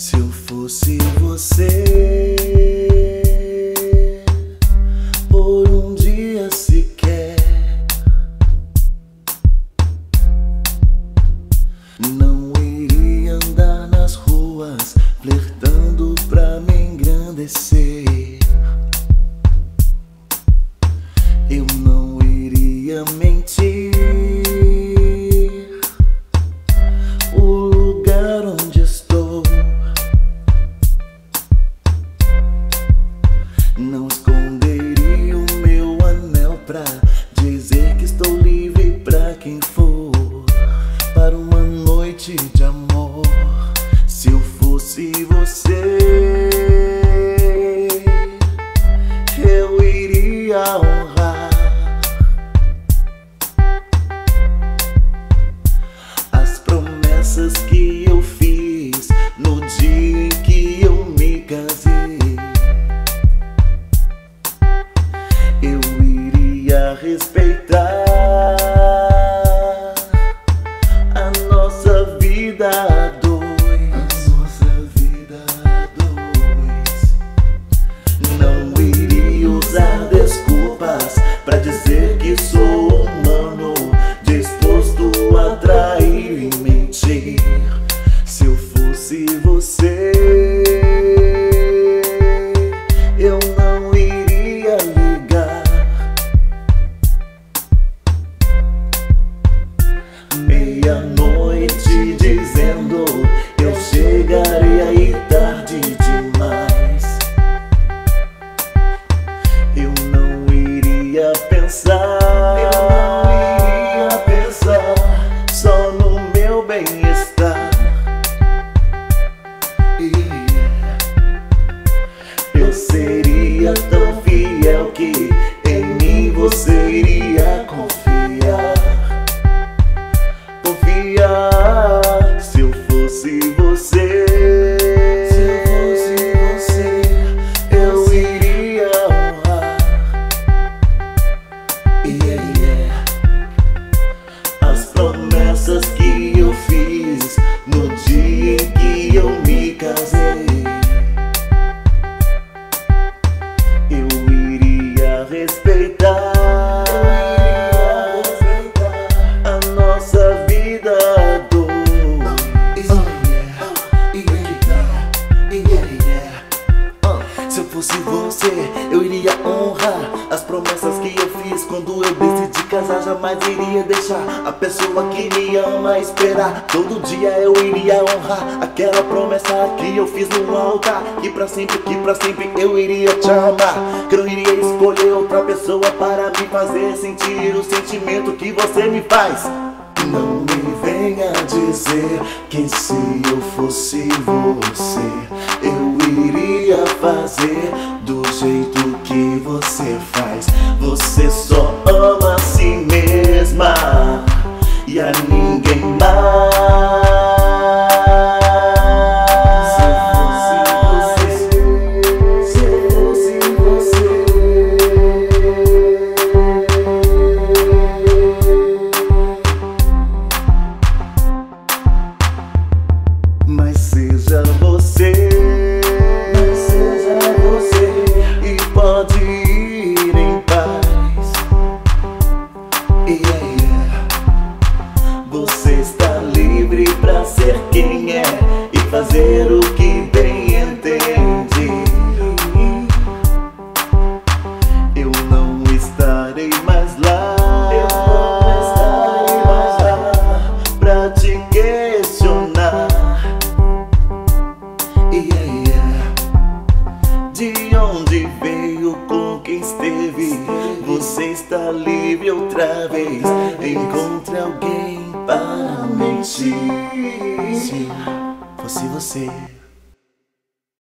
Se eu fosse você, por um dia sequer, não iria andar nas ruas flertando pra me engrandecer. Eu não iria mentir. Fosse você, Seria tão fiel que em mim você iria confiar. Confiar se eu fosse você. Se eu fosse você, eu iria honrar. Yeah, yeah. As promessas que eu fiz no dia em que eu me casei. Fosse você, eu iria honrar as promessas que eu fiz quando eu decidi casar. Jamais iria deixar a pessoa que me ama esperar. Todo dia eu iria honrar aquela promessa que eu fiz no altar. Que pra sempre, que pra sempre eu iria te amar. Que eu iria escolher outra pessoa para me fazer sentir o sentimento que você me faz. Não me venha dizer que se eu fosse você, eu iria fazer do jeito que você faz. Você outra vez. Encontre alguém para mentir. Se fosse você.